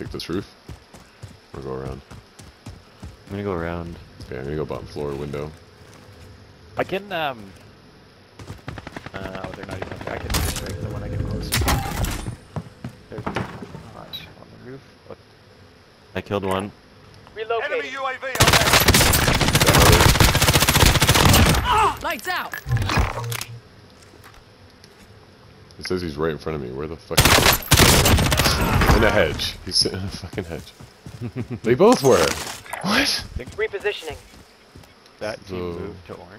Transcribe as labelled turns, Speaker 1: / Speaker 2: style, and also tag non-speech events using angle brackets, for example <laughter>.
Speaker 1: take this roof? Or go around?
Speaker 2: I'm gonna go around.
Speaker 1: Okay, I'm gonna go bottom floor window.
Speaker 3: I can, um... Uh, oh, they're not even okay. I can distract the when I get closer. There's not on the roof, but...
Speaker 2: I killed one.
Speaker 4: Enemy UAV on there.
Speaker 5: Lights out!
Speaker 1: It says he's right in front of me. Where the fuck is he? In a hedge. He's sitting in a fucking hedge. <laughs> they both were! What?
Speaker 6: They're Repositioning.
Speaker 3: That team
Speaker 1: So-
Speaker 3: moved to orange.